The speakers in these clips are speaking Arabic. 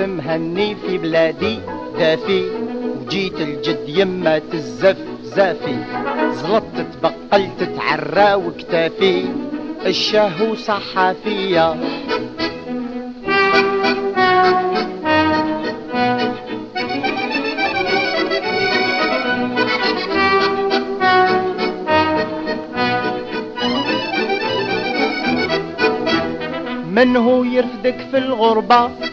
مهني في بلادي دافي وجيت الجد يما تزف زافي. زلطت بقلت تعرى وكتافي الشاه صحافية. من هو يرفدك في الغربة؟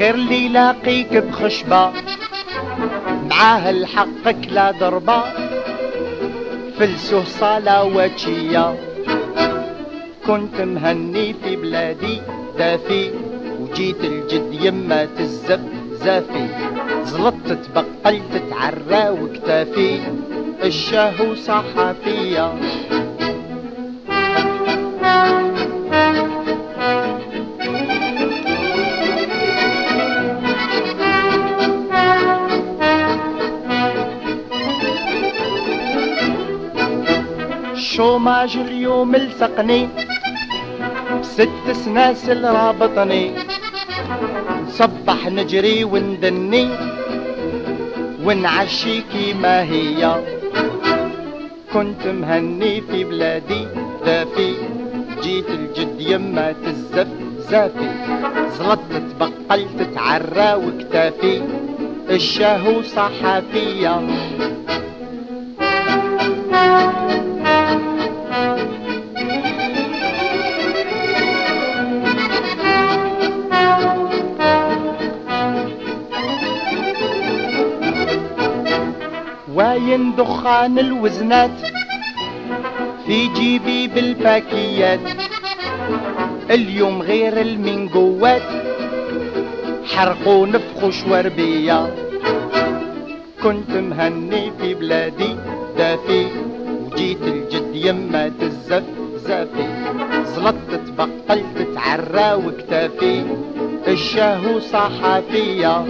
غير اللي يلاقيك بخشبة. معاه الحقك لا ضربة فلسه صالة واتشية كنت مهني في بلادي دافي. وجيت الجد يما تزف زافي. زلطت بقلت تعرى وكتافي. الشاه صحفيه الشوماج اليوم لصقني ست سناسل رابطني نصبح نجري وندني. ونعشي كيما هي. كنت مهني في بلادي. دافي. جيت الجد يما تزف زافي. زلطت بقلت, بقلت, بقلت, بقلت, بقلت, واين دخان الوزنات في جيبي بالباكيات. اليوم غير المنقوات حرقوا نفخوا شوربية كنت مهني في بلادي دافي وجيت الجد يما تزف زافي. زلطت بقلت تعرى وكتافي الشاه صحفيه